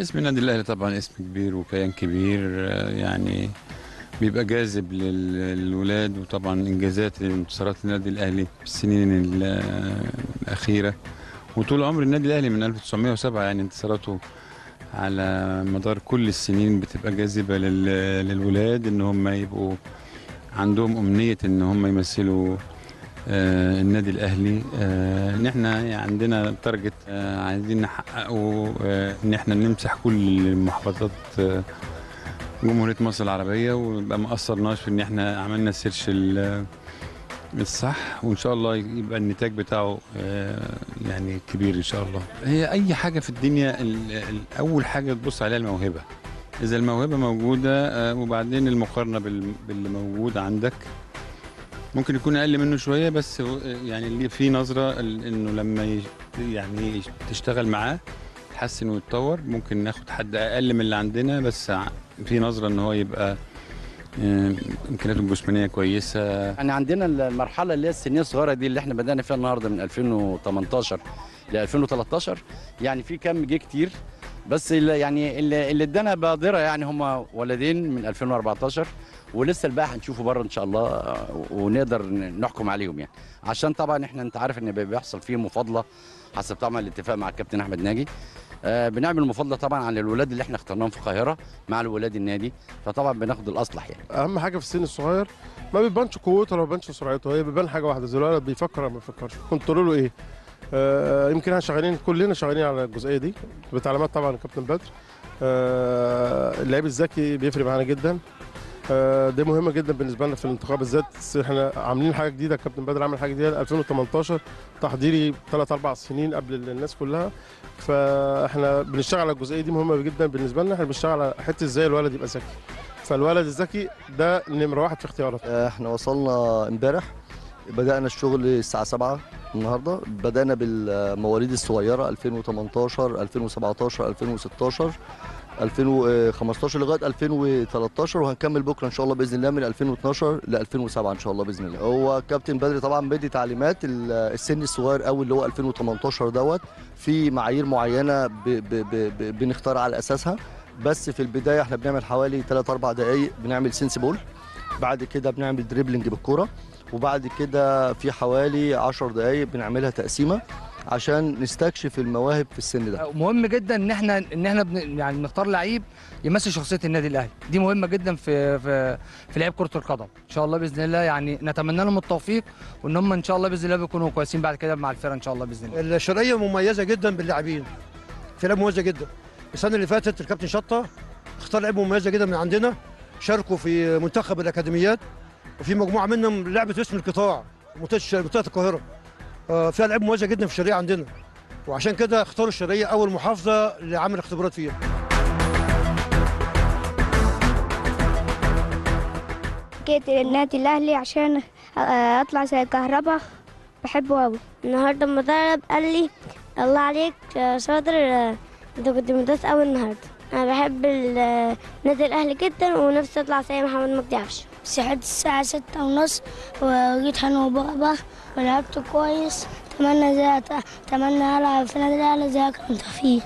اسم النادي الاهلي طبعا اسم كبير وكيان كبير آه، يعني بيبقى جاذب لل- للولاد وطبعا إنجازات انتصارات النادي الأهلي في السنين ال- الأخيرة. وطول عمر النادي الأهلي من 1907 يعني انتصاراته على مدار كل السنين بتبقى جاذبة لل- للولاد إن هم يبقوا عندهم أمنية إن هم يمثلوا النادي الأهلي. آه، ان إحنا يعني عندنا تارجت آه، عايزين نحققه آه، إن إحنا نمسح كل محافظات آه، جمهورية مصر العربية ويبقى ما قصرناش في إن إحنا عملنا السيرش ال- الصح وإن شاء الله يبقى النتاج بتاعه آه، يعني كبير إن شاء الله. هي أي حاجة في الدنيا ال- ال- أول حاجة تبص عليها الموهبة. إذا الموهبة موجودة آه، وبعدين المقارنة بال- باللي موجود عندك. ممكن يكون أقل منه شوية بس يعني اللي في نظرة إنه لما يعني تشتغل معاه يتحسن ويتطور ممكن ناخد حد أقل من اللي عندنا بس في نظرة إن هو يبقى آه، إمكانياته الجسمانية كويسة. يعني عندنا المرحلة اللي هي السنيه الصغيرة دي اللي إحنا بدأنا فيها النهارده من 2018 ل 2013 يعني في كم جه كتير بس اللي يعني اللي ادانا بادرة يعني هم ولدين من 2014 ولسه الباقي هنشوفه بره إن شاء الله آه، ونقدر نحكم عليهم يعني. عشان طبعا إحنا أنت عارف إن بيحصل فيه مفاضلة حسب طبعا الاتفاق مع الكابتن أحمد ناجي. آه، بنعمل مفاضلة طبعا عن الولاد اللي إحنا اخترناهم في القاهرة مع الولاد النادي. فطبعا بناخد الأصلح يعني. أهم حاجة في السن الصغير ما بيبانش قوته ولا بيبانش سرعته هي بيبان حاجة واحدة زي الولد بيفكر ولا ما بيفكرش. كنترولو إيه؟ آه يمكن إحنا شغالين كلنا شغالين على الجزئية دي بتعليمات طبعا الكابتن بدر. آه اللعيب الذكي بيفرق معانا جدا. آه دي مهمة جدا بالنسبة لنا في الانتخاب بالذات. إحنا عاملين حاجة جديدة الكابتن بدر عامل حاجة جديدة. 2018 تحضيري ثلاث أربع سنين قبل الناس كلها. فاحنا بنشتغل على الجزئية دي مهمة جدا بالنسبة لنا. إحنا بنشتغل على حتة إزاي الولد يبقى ذكي. فالولد الذكي ده نمرة واحد في اختيارات إحنا وصلنا امبارح بدأنا الشغل الساعة 7 النهارده. بدأنا بالمواليد الصغيرة 2018 2017 2016 2015 لغاية 2013 وهنكمل بكرة إن شاء الله بإذن الله من 2012 ل 2007 إن شاء الله بإذن الله. هو كابتن بدري طبعا بدي تعليمات ال- السن الصغير قوي اللي هو 2018 دوت. في معايير معينة ب ب ب ب بنختار على أساسها. بس في البداية إحنا بنعمل حوالي 3 4 دقائق بنعمل سنس ball بعد كده بنعمل dribbling بالكورة وبعد كده في حوالي 10 دقائق بنعملها تقسيمة عشان نستكشف المواهب في السن ده. مهم جدا إن إحنا إن إحنا بن يعني نختار لعيب يمثل شخصية النادي الأهلي. دي مهمة جدا في في في لعيب كرة القدم. إن شاء الله بإذن الله يعني نتمنى لهم التوفيق وإن هم إن شاء الله بإذن الله بيكونوا كويسين بعد كده مع الفرقة إن شاء الله بإذن الله. الشرقية مميزة جدا باللاعبين. فرقة مميزة جدا. السنة اللي فاتت الكابتن شطة اختار لعيبه مميزه جدا من عندنا. شاركوا في منتخب الأكاديميات وفي مجموعة منهم لعبت اسم القطاع منطقه منطقة القاهرة. آه، فيها لعيبه مميزه جدا في الشرقيه عندنا. وعشان كده اختاروا الشرقيه أول محافظة لعمل اختبارات فيها. جيت النادي الأهلي عشان آه، أطلع زي الكهرباء بحبه قوي النهارده المدرب قال لي الله عليك صادر آه، أنت كنت ممتاز قوي النهارده. أنا بحب ال- النادي الأهلي جدا ونفسي أطلع زي محمد مجدي عفش صحيت الساعة ستة ونص وجيت هنا وبابا ولعبت كويس. اتمنى زي اتمنى ألعب في النادي الأهلي زي كنت فيه.